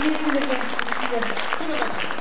すいません。